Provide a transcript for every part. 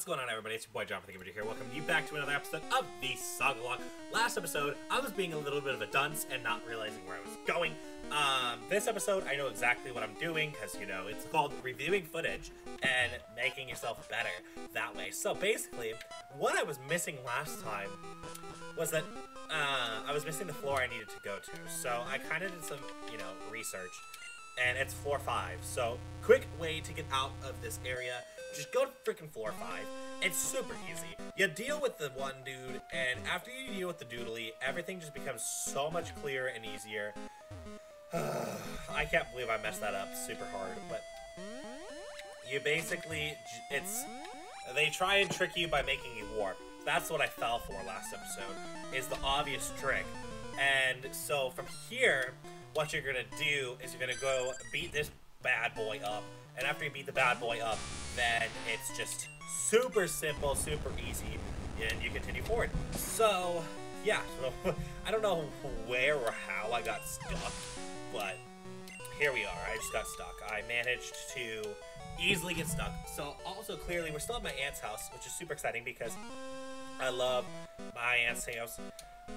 What's going on, everybody? It's your boy Jonathan Giver here. Welcome you back to another episode of the Sagalocke. Last episode, I was being a little bit of a dunce and not realizing where I was going. Um, this episode, I know exactly what I'm doing because, you know, it's called reviewing footage and making yourself better that way. So basically, what I was missing last time was that uh, I was missing the floor I needed to go to. So I kind of did some, you know, research and it's floor five. So quick way to get out of this area, just go to freaking floor five. It's super easy. You deal with the one dude, and after you deal with the doodly, everything just becomes so much clearer and easier. I can't believe I messed that up super hard, but you basically, it's, they try and trick you by making you warp. That's what I fell for last episode, is the obvious trick. And so from here, what you're gonna do is you're gonna go beat this bad boy up, and after you beat the bad boy up, then it's just super simple, super easy, and you continue forward. So, yeah, so I don't know where or how I got stuck, but here we are. I just got stuck. I managed to easily get stuck. So also clearly we're still at my aunt's house, which is super exciting because I love my aunt's house.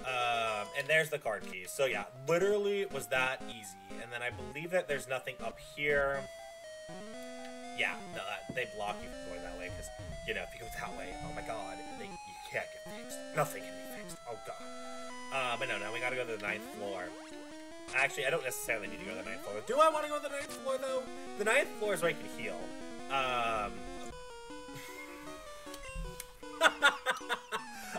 Um, and there's the card keys. So yeah, literally it was that easy. And then I believe that there's nothing up here. Yeah, no, they block you from going that way because, you know, if you go that way, oh my god, they, you can't get fixed. Nothing can be fixed. Oh god. Uh, but no, no, we gotta go to the ninth floor. Actually, I don't necessarily need to go to the ninth floor. Do I want to go to the ninth floor, though? The ninth floor is where I can heal. Um...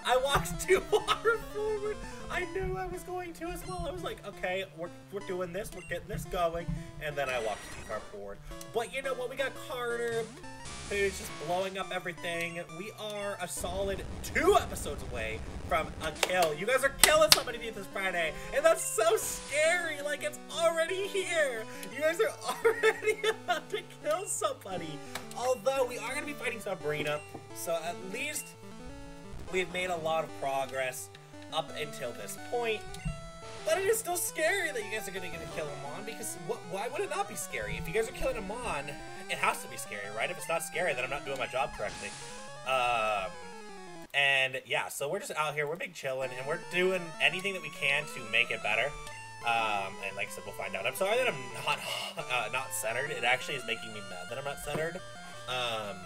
I walked too far forward. I knew I was going to as well. I was like, okay, we're, we're doing this, we're getting this going, and then I walked too far forward. But you know what? We got Carter, who's just blowing up everything. We are a solid two episodes away from a kill. You guys are killing somebody this Friday, and that's so scary. Like, it's already here. You guys are already about to kill somebody. Although, we are going to be fighting Sabrina, so at least we've made a lot of progress up until this point. But it is still scary that you guys are to get to kill Amon because why would it not be scary? If you guys are killing Amon, it has to be scary, right? If it's not scary, then I'm not doing my job correctly. Um, and yeah, so we're just out here, we're big chilling, and we're doing anything that we can to make it better. Um, and like I said, we'll find out. I'm sorry that I'm not uh, not centered. It actually is making me mad that I'm not centered. Um,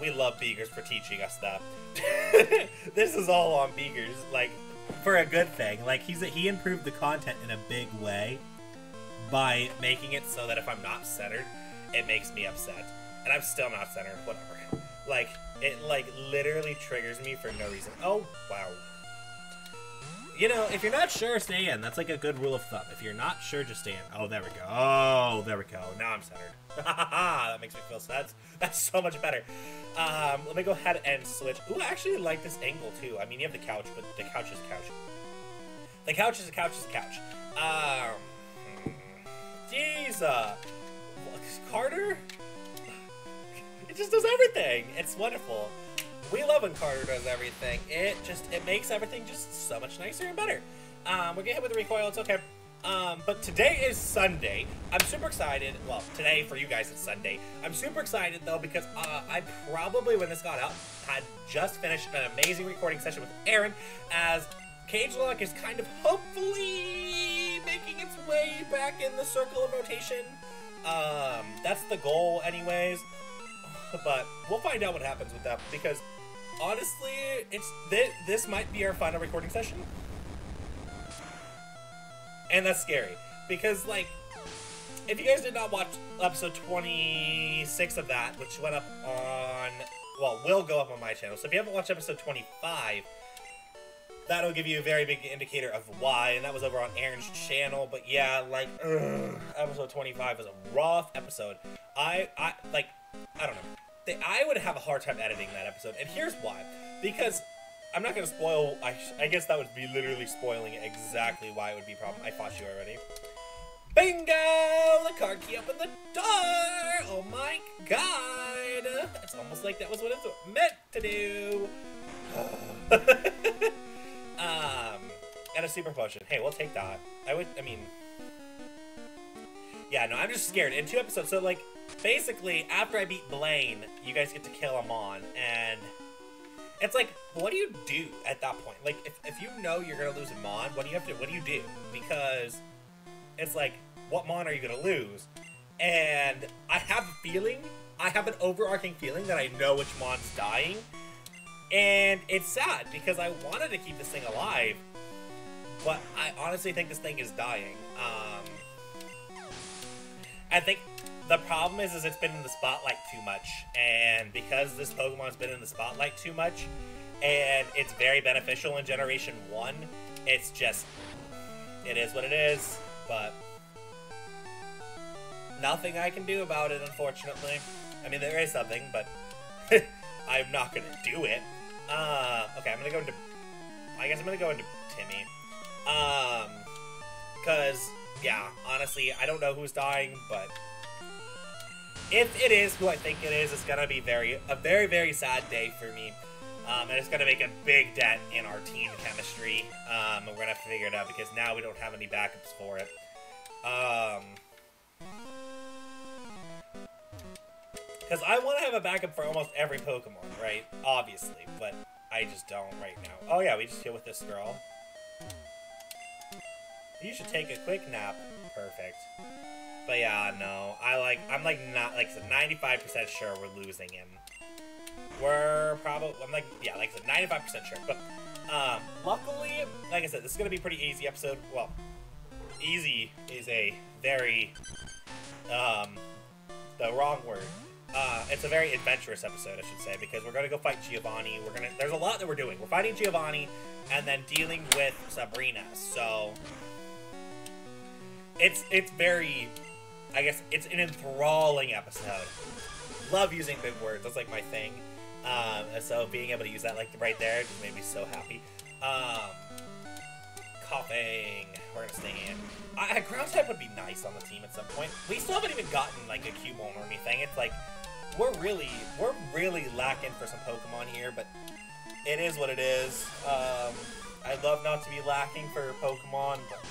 we love Beegers for teaching us that. this is all on Beegers, like for a good thing. Like he's a, he improved the content in a big way by making it so that if I'm not centered, it makes me upset, and I'm still not centered. Whatever. Like it like literally triggers me for no reason. Oh wow. You know, if you're not sure, stay in. That's like a good rule of thumb. If you're not sure, just stay in. Oh, there we go. Oh, there we go. Now I'm centered. that makes me feel so. That's, that's so much better. Um, let me go ahead and switch. Ooh, I actually like this angle, too. I mean, you have the couch, but the couch is a couch. The couch is a couch is a couch. Um, jeez, uh, Carter? It just does everything. It's wonderful. We love when Carter does everything. It just, it makes everything just so much nicer and better. Um, we're getting hit with the recoil, it's okay. Um, but today is Sunday. I'm super excited. Well, today for you guys it's Sunday. I'm super excited though because uh, I probably, when this got out, had just finished an amazing recording session with Aaron as Cage Lock is kind of hopefully making its way back in the circle of rotation. Um, that's the goal anyways. But we'll find out what happens with that because honestly, it's th this might be our final recording session. And that's scary. Because, like, if you guys did not watch episode 26 of that, which went up on, well, will go up on my channel. So if you haven't watched episode 25, that'll give you a very big indicator of why. And that was over on Aaron's channel. But yeah, like, ugh, episode 25 was a rough episode. I, I, like, I don't know. I would have a hard time editing that episode. And here's why. Because I'm not gonna spoil. I, I guess that would be literally spoiling exactly why it would be a problem. I fought you already. Bingo! The card key in the door! Oh my god! It's almost like that was what it was meant to do. um, and a super potion. Hey, we'll take that. I would, I mean... Yeah, no, I'm just scared. In two episodes, so like, basically, after I beat Blaine, you guys get to kill him on, and it's like, what do you do at that point? Like, if, if you know you're gonna lose a Mon, what do you have to? What do you do? Because it's like, what Mon are you gonna lose? And I have a feeling, I have an overarching feeling that I know which Mon's dying, and it's sad because I wanted to keep this thing alive, but I honestly think this thing is dying. Um, I think the problem is, is it's been in the spotlight too much, and because this Pokemon's been in the spotlight too much, and it's very beneficial in Generation 1, it's just, it is what it is, but nothing I can do about it, unfortunately. I mean, there is something, but I'm not gonna do it. Uh, okay, I'm gonna go into, I guess I'm gonna go into Timmy. Um, cause, yeah, honestly, I don't know who's dying, but if it is who I think it is, it's gonna be very a very very sad day for me, um, and it's gonna make a big dent in our team chemistry. Um, we're gonna have to figure it out because now we don't have any backups for it. Um, because I want to have a backup for almost every Pokemon, right? Obviously, but I just don't right now. Oh yeah, we just deal with this girl. You should take a quick nap. Perfect. But yeah, no. I like, I'm like not, like, 95% sure we're losing him. We're probably, I'm like, yeah, like said, 95% sure. But, um, luckily, like I said, this is going to be a pretty easy episode. Well, easy is a very, um, the wrong word. Uh, it's a very adventurous episode, I should say, because we're going to go fight Giovanni. We're to, there's a lot that we're doing. We're fighting Giovanni and then dealing with Sabrina. So, it's, it's very I guess it's an enthralling episode. Love using big words. That's like my thing. Um, so being able to use that like right there just made me so happy. Um, Koffing. We're gonna stay in. I, ground type would be nice on the team at some point. We still haven't even gotten like a Cubone or anything. It's like we're really we're really lacking for some Pokemon here, but it is what it is. Um, I'd love not to be lacking for Pokemon, but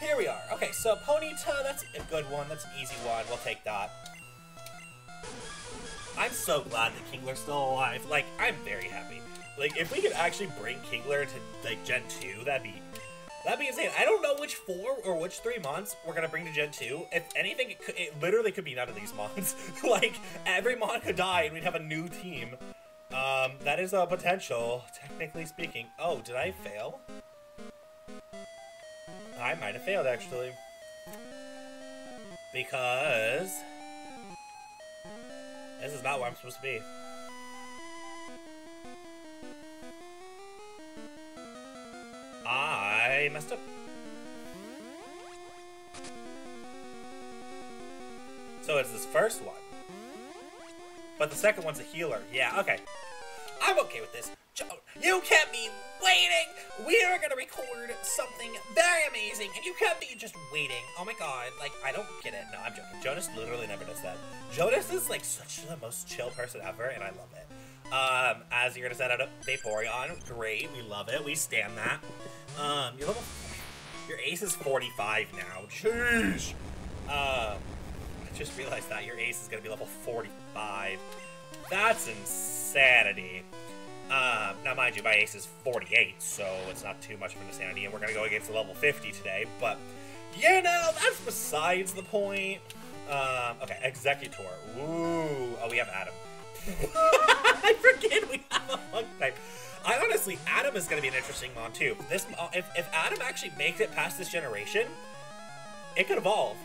here we are. Okay, so Ponyta, that's a good one. That's an easy one. We'll take that. I'm so glad that Kingler's still alive. Like, I'm very happy. Like, if we could actually bring Kingler to, like, Gen 2, that'd be... That'd be insane. I don't know which four or which three months we're gonna bring to Gen 2. If anything, it, could, it literally could be none of these mons. like, every mon could die and we'd have a new team. Um, that is a potential, technically speaking. Oh, did I fail? I might have failed, actually. Because... This is not where I'm supposed to be. I messed up. So it's this first one. But the second one's a healer. Yeah, okay. I'm okay with this. You can't me waiting. We are gonna record something very amazing, and you kept me just waiting. Oh my god, like I don't get it. No, I'm joking. Jonas literally never does that. Jonas is like such the most chill person ever, and I love it. Um, as you're gonna set out a Vaporeon, great. We love it. We stand that. Um, your level, your ace is 45 now. Jeez. Um, I just realized that your ace is gonna be level 45. That's insanity. Um, now, mind you, my ace is 48, so it's not too much of an insanity, and we're going to go against a level 50 today, but, you know, that's besides the point. Um, okay, Exeggutor. Ooh. Oh, we have Adam. I forget we have a Funk type. I honestly, Adam is going to be an interesting mon, too. This, uh, if, if Adam actually makes it past this generation, it could evolve.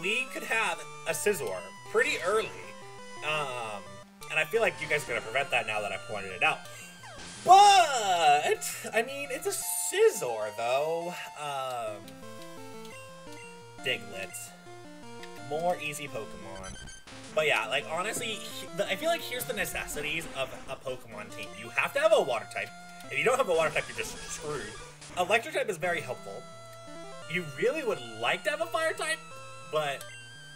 We could have a Scizor pretty early. Um, and I feel like you guys are going to prevent that now that I pointed it out. But, I mean, it's a Scizor, though. Um, Diglett. More easy Pokemon. But yeah, like, honestly, I feel like here's the necessities of a Pokemon team. You have to have a Water type. If you don't have a Water type, you're just screwed. Electric type is very helpful. You really would like to have a Fire type, but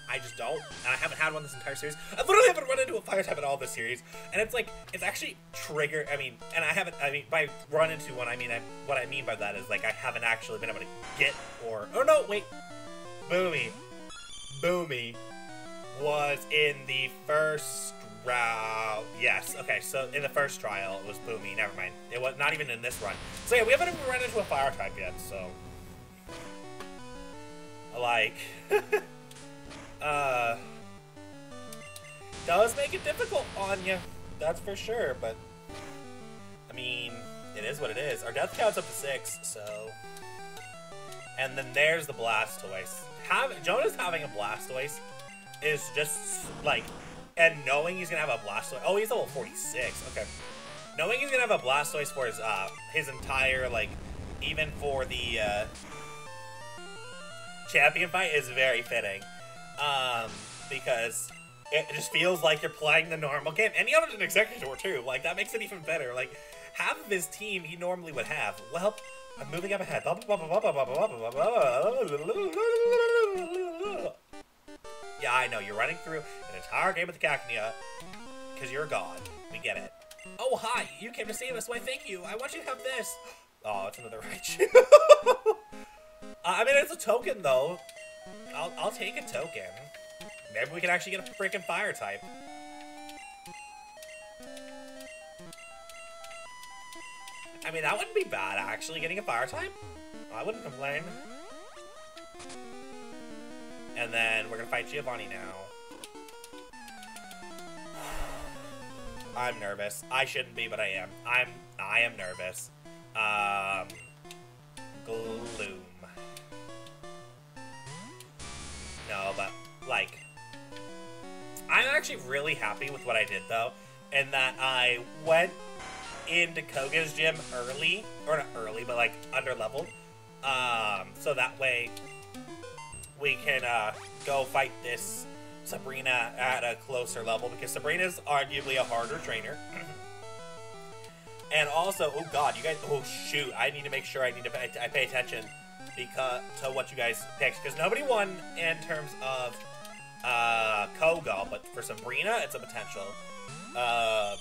I just don't. And I haven't had one this entire series. I literally haven't run into a fire type in all this series. And it's like, it's actually trigger. I mean, and I haven't, I mean, by run into one, I mean, I, what I mean by that is like, I haven't actually been able to get or, oh no, wait. Boomy. Boomy was in the first round. Yes, okay, so in the first trial it was Boomy. Never mind. It was not even in this run. So yeah, we haven't even run into a fire type yet, so. Like. uh. Does make it difficult on you. That's for sure, but. I mean, it is what it is. Our death count's up to six, so. And then there's the Blastoise. Have, Jonah's having a Blastoise is just like, and knowing he's gonna have a Blastoise. Oh, he's level 46. Okay. Knowing he's gonna have a Blastoise for his uh his entire like, even for the uh, champion fight is very fitting, um, because it just feels like you're playing the normal game, and he had an Exeggutor too. Like that makes it even better. Like half of his team he normally would have. Well, I'm moving up ahead. Yeah, I know. You're running through an entire game with the Cacnea because you're a god. We get it. Oh, hi. You came to save us. Why, thank you. I want you to have this. Oh, it's another Raichu. I mean, it's a token, though. I'll, I'll take a token. Maybe we can actually get a freaking fire type. I mean, that wouldn't be bad, actually, getting a fire type. I wouldn't complain. And then we're gonna fight Giovanni now. I'm nervous. I shouldn't be, but I am. I'm I am nervous. Um Gloom. No, but like I'm actually really happy with what I did though, in that I went into Koga's gym early, or not early, but like under leveled. Um, so that way we can uh, go fight this Sabrina at a closer level because Sabrina's arguably a harder trainer. and also, oh god, you guys, oh shoot, I need to make sure I need to pay, I pay attention because to what you guys picked because nobody won in terms of uh, but for Sabrina, it's a potential. Um,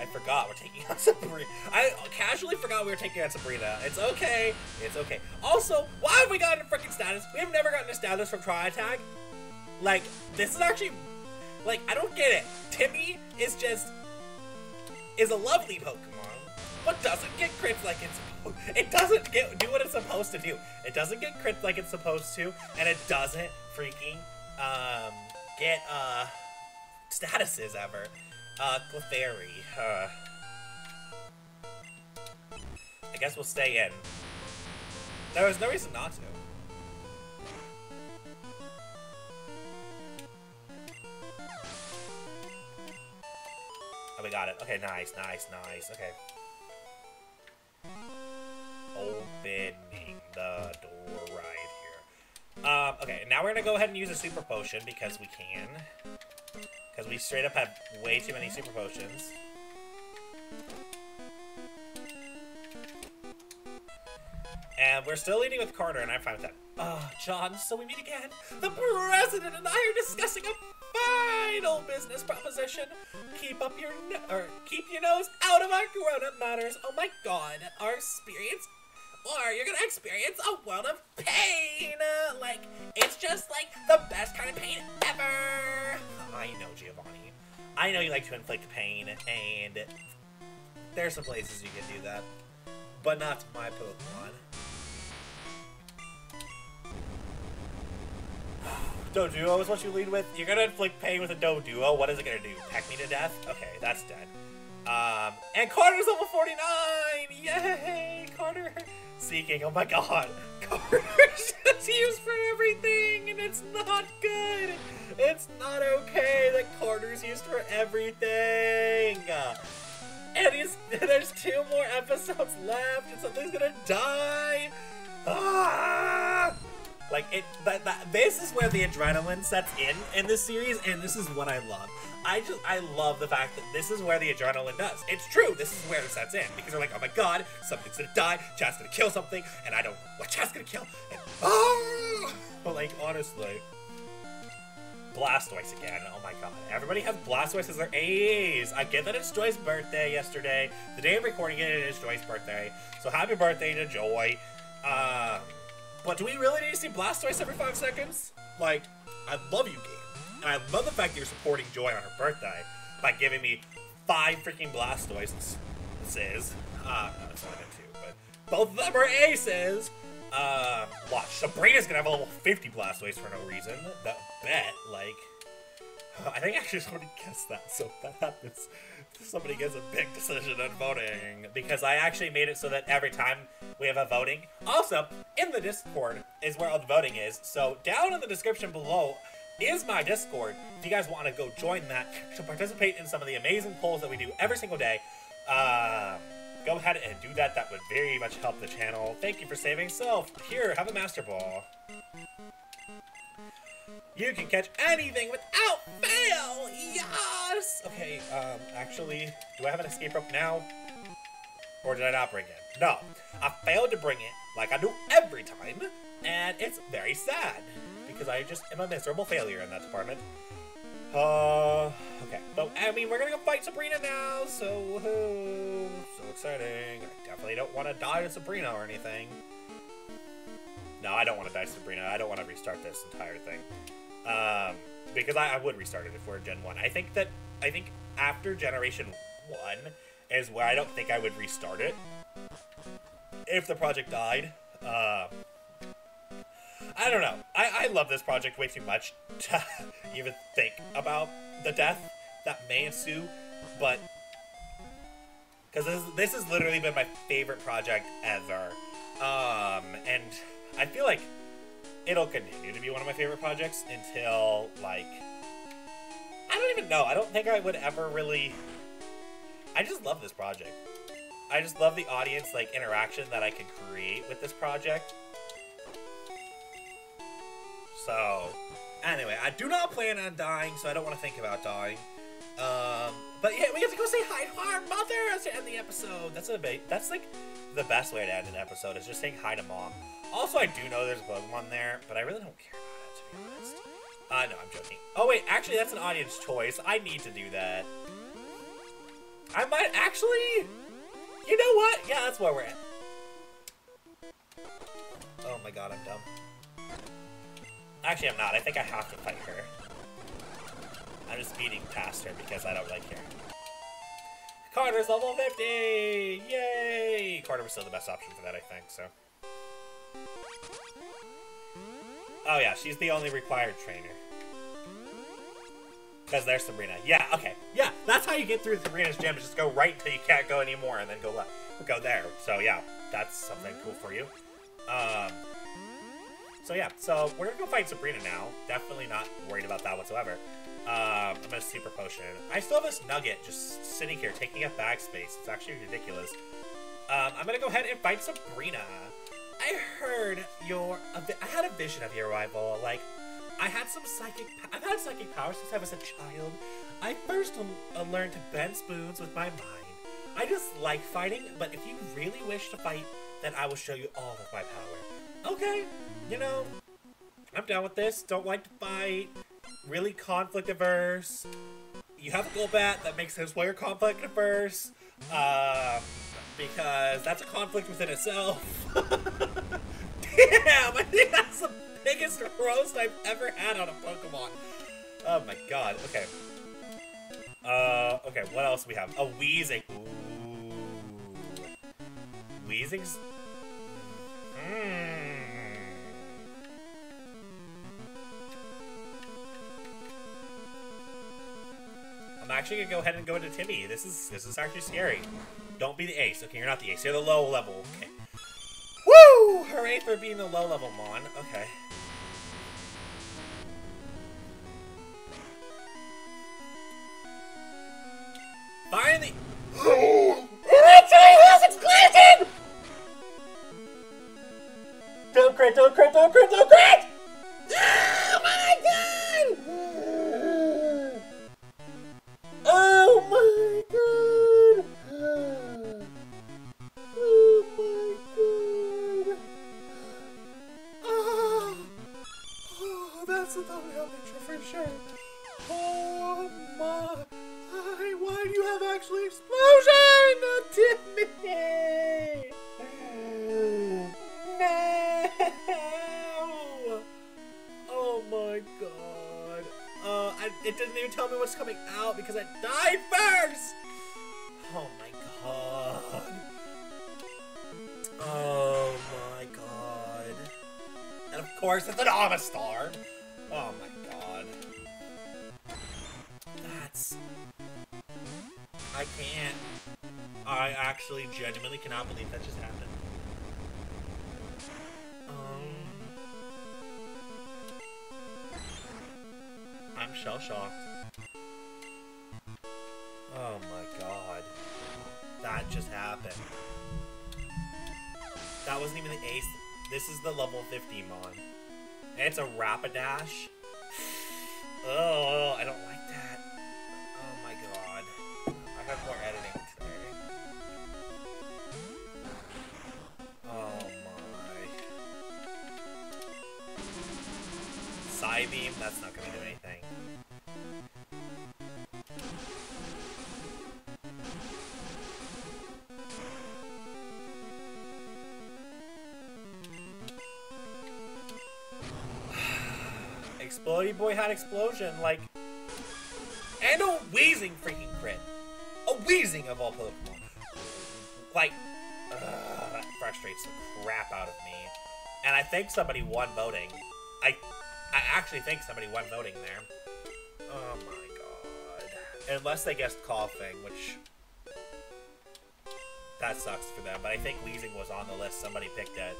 I forgot we're taking on Sabrina. I casually forgot we were taking on Sabrina. It's okay. It's okay. Also, why have we gotten a freaking status? We have never gotten a status from Tri Attack. Like, this is actually... Like, I don't get it. Timmy is just... Is a lovely Pokemon, but doesn't get crits like it's It doesn't get do what it's supposed to do. It doesn't get crits like it's supposed to, and it doesn't freaking um, get uh, statuses ever. Uh, Clefairy. Uh, I guess we'll stay in. There was no reason not to. Oh, we got it. Okay, nice, nice, nice. Okay. Opening the door right here. Um, okay, now we're gonna go ahead and use a super potion because we can. Because we straight up have way too many super potions. And we're still leading with Carter, and I'm fine with that. Ah, oh, John, so we meet again. The president and I are discussing a final business proposition. Keep up your or keep your nose out of our grown-up matters. Oh my god, our experience or you're gonna experience a world of pain. Like, it's just like the best kind of pain ever. I know, Giovanni. I know you like to inflict pain, and there's some places you can do that, but not my Pokemon. Doduo is what you lead with. You're gonna inflict pain with a Doduo. What is it gonna do? Peck me to death? Okay, that's dead. Um, and Carter's level 49! Yay! Carter seeking. Oh my god. Carter's used for everything, and it's not good. It's not okay that Carter's used for everything. And there's two more episodes left, and something's gonna die. Ah! Like it, that, that, this is where the adrenaline sets in in this series, and this is what I love. I just, I love the fact that this is where the adrenaline does. It's true, this is where it sets in, because they're like, oh my god, something's gonna die, Chad's gonna kill something, and I don't know what Chad's gonna kill, and oh! But like, honestly, Blastoise again, oh my god. Everybody has Blastoise as their A's. I get that it's Joy's birthday yesterday. The day of recording it, it is Joy's birthday, so happy birthday to Joy. Um, But do we really need to see Blastoise every five seconds? Like, I love you, game. And I love the fact that you're supporting Joy on her birthday by giving me five freaking Blastoises. Uh, no, that's only two, but both of them are aces. Uh, watch. Sabrina's gonna have a level 50 Blastoise for no reason. That bet, like... I think I actually somebody guessed that, so that happens, somebody gets a big decision on voting. Because I actually made it so that every time we have a voting, also, in the Discord is where all the voting is, so down in the description below is my Discord. If you guys want to go join that to participate in some of the amazing polls that we do every single day, uh, go ahead and do that. That would very much help the channel. Thank you for saving self. Here, have a Master Ball. You can catch anything without fail! Yes! Okay, um, actually, do I have an escape rope now? Or did I not bring it? No, I failed to bring it like I do every time, and it's very sad because I just am a miserable failure in that department. Uh, okay. So, I mean, we're gonna go fight Sabrina now, so, so exciting. I definitely don't want to die to Sabrina or anything. No, I don't want to die to Sabrina. I don't want to restart this entire thing. Um, because I, I would restart it if we're Gen 1. I think that, I think after Generation 1 is where I don't think I would restart it. If the project died. Uh, I don't know. I, I love this project way too much to even think about the death that may ensue, but because this, this has literally been my favorite project ever. Um, and I feel like it'll continue to be one of my favorite projects until, like, I don't even know. I don't think I would ever really... I just love this project. I just love the audience, like, interaction that I could create with this project. So, anyway, I do not plan on dying, so I don't want to think about dying. Um, but yeah, we have to go say hi to our mother to end the episode. That's a bit, that's like the best way to end an episode is just saying hi to mom. Also, I do know there's a Pokemon there, but I really don't care about it, to be honest. Uh, no, I'm joking. Oh, wait, actually, that's an audience choice. I need to do that. I might actually... You know what? Yeah, that's where we're at. Oh my god, I'm dumb. Actually, I'm not. I think I have to fight her. I'm just speeding past her because I don't really care. Carter's level 50! Yay! Carter was still the best option for that, I think, so... Oh yeah, she's the only required trainer. Because there's Sabrina. Yeah, okay. Yeah, that's how you get through Sabrina's gym. Just go right until you can't go anymore and then go left. Go there. So yeah, that's something cool for you. Um, so yeah, so we're gonna go fight Sabrina now. Definitely not worried about that whatsoever. Um, I'm gonna super potion. I still have this nugget just sitting here taking up bag space. It's actually ridiculous. Um, I'm gonna go ahead and fight Sabrina. I heard your. I had a vision of your arrival. Like, I had some psychic. I've had psychic powers since I was a child. I first uh, learned to bend spoons with my mind. I just like fighting, but if you really wish to fight, then I will show you all of my power. Okay, you know, I'm down with this. Don't like to fight. Really conflict averse. You have a Golbat that makes his player conflict averse. Um, because that's a conflict within itself. Damn, I think that's the biggest roast I've ever had on a Pokemon. Oh my god, okay. Uh, okay, what else do we have? A Weezing. Ooh. Weezing's... Hmm. Actually gonna go ahead and go into Timmy. This is this is actually scary. Don't be the ace. Okay, you're not the ace. You're the low level. Okay. Woo! Hooray for being the low level Mon. Okay. Finally! planted! Don't crit, don't crit, don't crit, don't crit! It's an Omastar. Oh my god. That's. I can't. I actually genuinely cannot believe that just happened. Um. I'm shell shocked. Oh my god. That just happened. That wasn't even the ace. This is the level 50 mon. It's a Rapidash. Oh, I don't like that. Oh my god. I have more editing today. Oh my. Psybeam, that's not gonna do anything. Explodey Boy had explosion, like, and a Weezing freaking crit. A Weezing of all Pokemon. Like, ugh, that frustrates the crap out of me. And I think somebody won voting. I, I actually think somebody won voting there. Oh my god. Unless they guessed Koffing, which that sucks for them. But I think Weezing was on the list. Somebody picked it.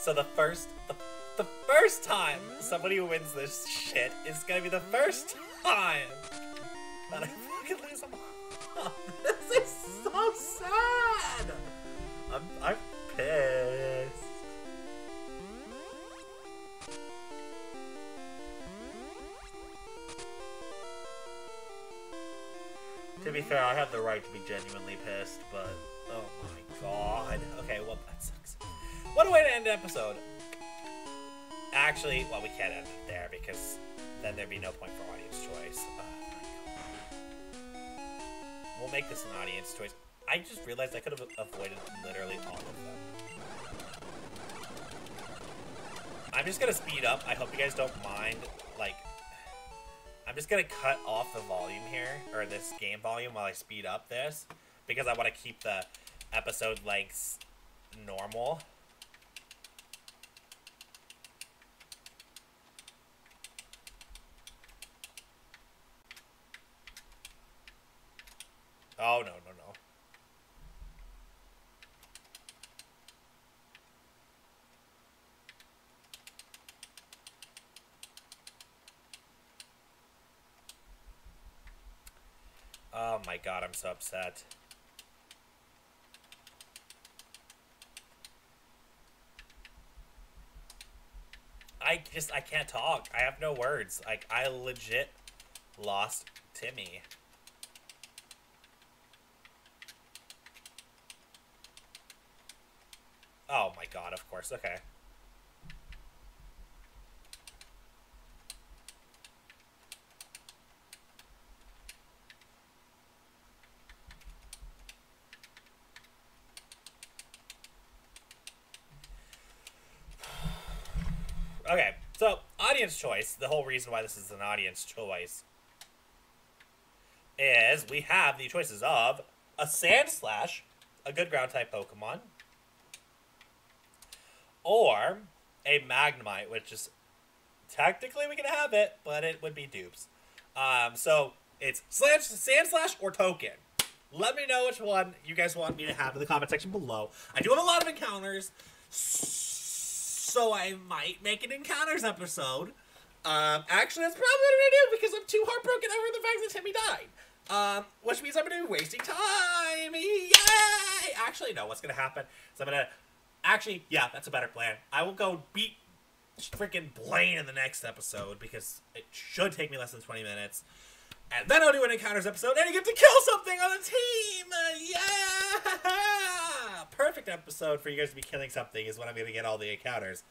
So the first, the, the first time somebody wins this shit is gonna be the first time that I fucking lose a. This is so sad. I'm, I'm pissed. To be fair, I have the right to be genuinely pissed, but oh my god. Okay, well that sucks. What a way to end an episode. Actually, well, we can't end it there because then there'd be no point for audience choice. We'll make this an audience choice. I just realized I could have avoided literally all of them. I'm just gonna speed up. I hope you guys don't mind. Like, I'm just gonna cut off the volume here, or this game volume while I speed up this, because I want to keep the episode lengths normal. Oh, no, no, no. Oh my god, I'm so upset. I just, I can't talk. I have no words. Like, I legit lost Timmy. Oh my god, of course. Okay. Okay, so audience choice, the whole reason why this is an audience choice is we have the choices of a Sandslash, a good ground type Pokemon, or a Magnemite, which is technically we can have it, but it would be dupes. Um, so it's Sand slash, or Token. Let me know which one you guys want me to have in the comment section below. I do have a lot of encounters, so I might make an encounters episode. Um, actually, that's probably what I'm gonna do because I'm too heartbroken over the fact that Timmy died. Um, which means I'm gonna be wasting time. Yay! Actually, no. What's gonna happen is I'm gonna Actually, yeah, that's a better plan. I will go beat freaking Blaine in the next episode because it should take me less than 20 minutes. And then I'll do an encounters episode and I get to kill something on the team! Yeah! Perfect episode for you guys to be killing something is when I'm to get all the encounters.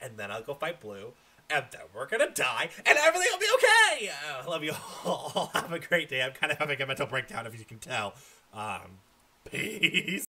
And then I'll go fight Blue. And then we're to die and everything will be okay! I uh, love you all. Have a great day. I'm kind of having a mental breakdown if you can tell. Um, peace.